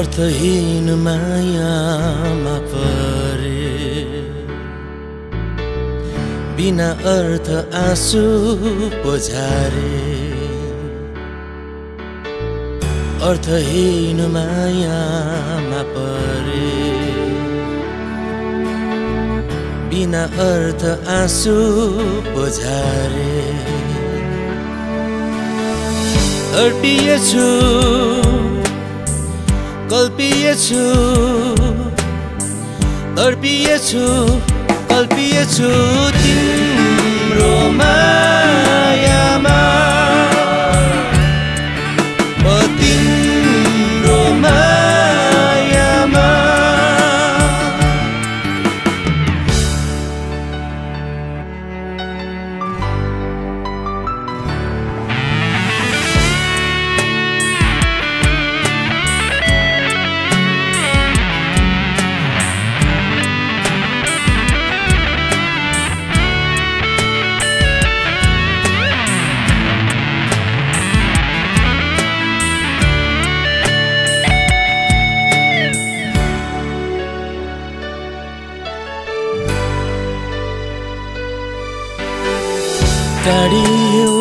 अर्थहीन मायामा परे। बिना अर्थ आँसु पोझारे। अर्थहीन मायामा परे। बिना अर्थ आँसु पोझारे। तर्पिएछु कल्पिएछु तर्पिएछु कल्पिएछु तिम्रो टाढियो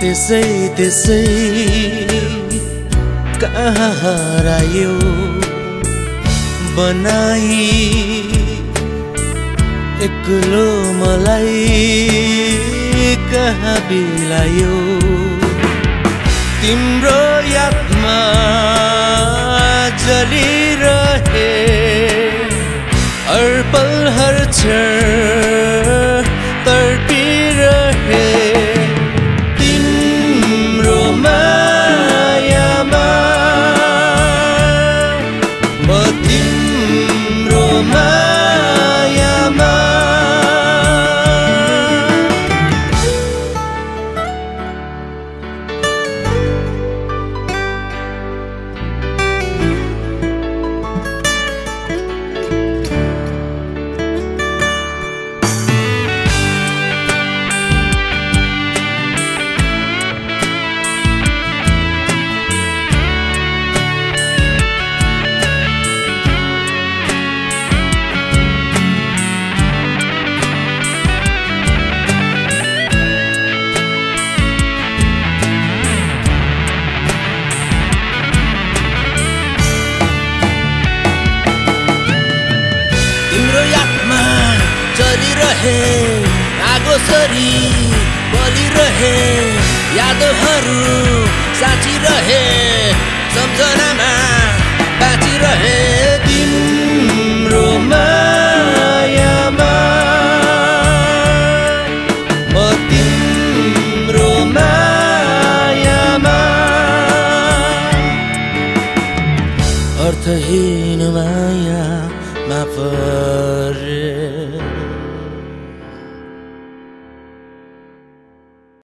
त्यसै त्यसै कहाँ हरायो बनाई एक्लो मलाई कहाँ बिलायो? तिम्रो यादमा जलिरहे हर पल हर क्षण तिम्रो चलिरहे आगोसरी बलिरहे यादहरू साँचिरहे सम्झनामा बाँचिरहे तिम्रो मायामा। अर्थहीन माया मा